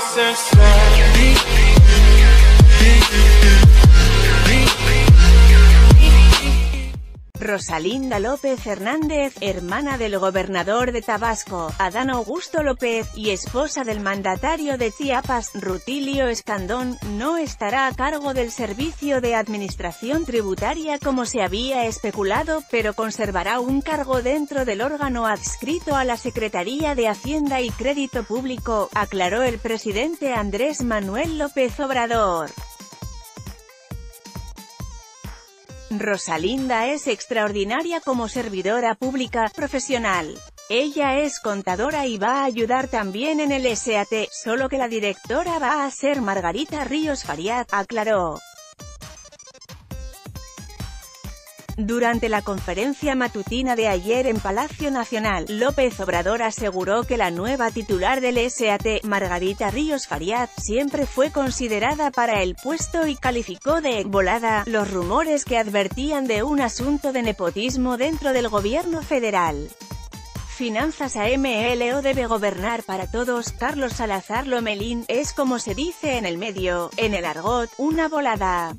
process slowly. Rosalinda López Hernández, hermana del gobernador de Tabasco, Adán Augusto López, y esposa del mandatario de Chiapas, Rutilio Escandón, no estará a cargo del Servicio de Administración Tributaria como se había especulado, pero conservará un cargo dentro del órgano adscrito a la Secretaría de Hacienda y Crédito Público, aclaró el presidente Andrés Manuel López Obrador. Rosalinda es extraordinaria como servidora pública profesional. Ella es contadora y va a ayudar también en el SAT, solo que la directora va a ser Margarita Ríos Fariat, aclaró. Durante la conferencia matutina de ayer en Palacio Nacional, López Obrador aseguró que la nueva titular del SAT, Margarita Ríos Fariat, siempre fue considerada para el puesto y calificó de «volada» los rumores que advertían de un asunto de nepotismo dentro del gobierno federal. Finanzas AMLO debe gobernar para todos, Carlos Salazar Lomelín, es como se dice en el medio, en el argot, una volada.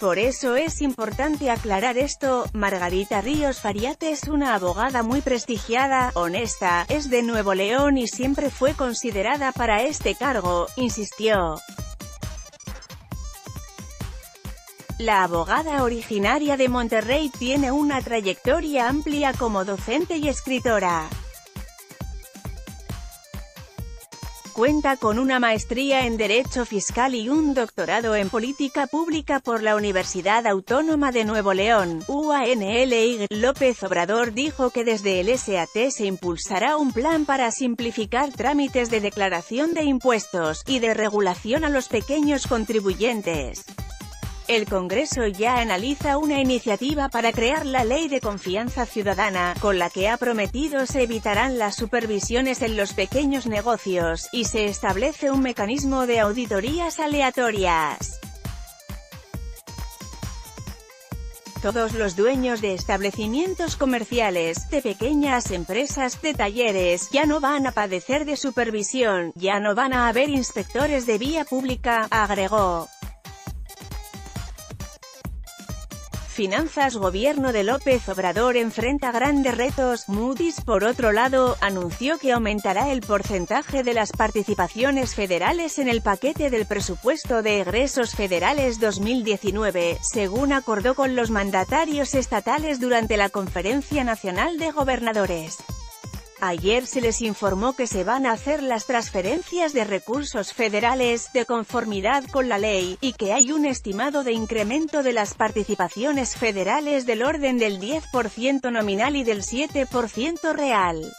Por eso es importante aclarar esto, Margarita Ríos Fariate es una abogada muy prestigiada, honesta, es de Nuevo León y siempre fue considerada para este cargo, insistió. La abogada originaria de Monterrey tiene una trayectoria amplia como docente y escritora. Cuenta con una maestría en Derecho Fiscal y un doctorado en Política Pública por la Universidad Autónoma de Nuevo León, UANLI. López Obrador dijo que desde el SAT se impulsará un plan para simplificar trámites de declaración de impuestos, y de regulación a los pequeños contribuyentes. El Congreso ya analiza una iniciativa para crear la Ley de Confianza Ciudadana, con la que ha prometido se evitarán las supervisiones en los pequeños negocios, y se establece un mecanismo de auditorías aleatorias. Todos los dueños de establecimientos comerciales, de pequeñas empresas, de talleres, ya no van a padecer de supervisión, ya no van a haber inspectores de vía pública, agregó. Finanzas Gobierno de López Obrador enfrenta grandes retos. Moody's, por otro lado, anunció que aumentará el porcentaje de las participaciones federales en el paquete del presupuesto de egresos federales 2019, según acordó con los mandatarios estatales durante la Conferencia Nacional de Gobernadores. Ayer se les informó que se van a hacer las transferencias de recursos federales, de conformidad con la ley, y que hay un estimado de incremento de las participaciones federales del orden del 10% nominal y del 7% real.